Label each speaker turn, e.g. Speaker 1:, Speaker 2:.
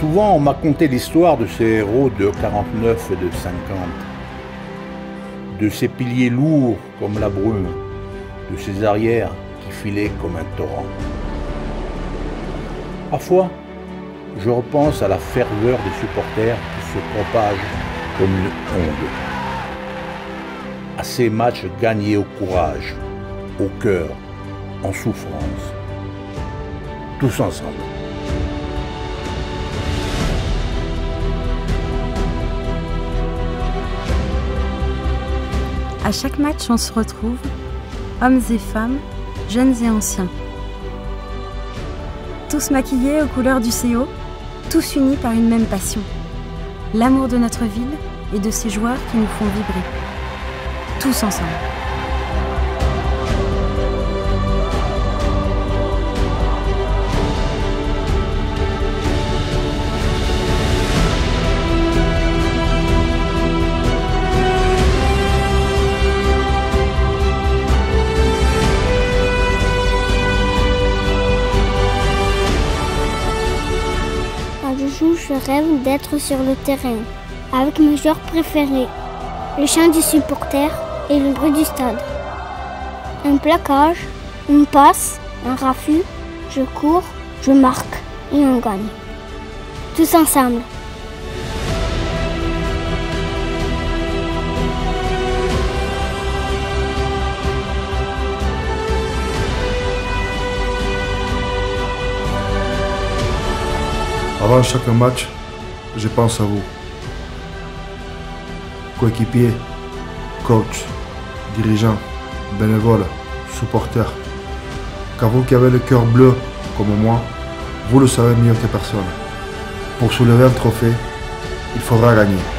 Speaker 1: Souvent, on m'a conté l'histoire de ces héros de 49 et de 50, de ces piliers lourds comme la brume, de ces arrières qui filaient comme un torrent. Parfois, je repense à la ferveur des supporters qui se propage comme une onde, à ces matchs gagnés au courage, au cœur, en souffrance, tous ensemble.
Speaker 2: À chaque match, on se retrouve, hommes et femmes, jeunes et anciens. Tous maquillés aux couleurs du CO, tous unis par une même passion. L'amour de notre ville et de ses joueurs qui nous font vibrer. Tous ensemble.
Speaker 3: Je rêve d'être sur le terrain avec mes joueurs préférés. Le chant du supporter et le bruit du stade. Un placage, une passe, un raffut, je cours, je marque et on gagne. Tous ensemble.
Speaker 4: Avant chaque match, je pense à vous. Coéquipiers, coach, dirigeants, bénévoles, supporters. Car vous qui avez le cœur bleu comme moi, vous le savez mieux que personne. Pour soulever un trophée, il faudra gagner.